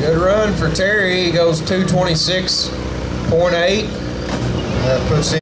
Good run for Terry. He goes 226.8. That uh, puts him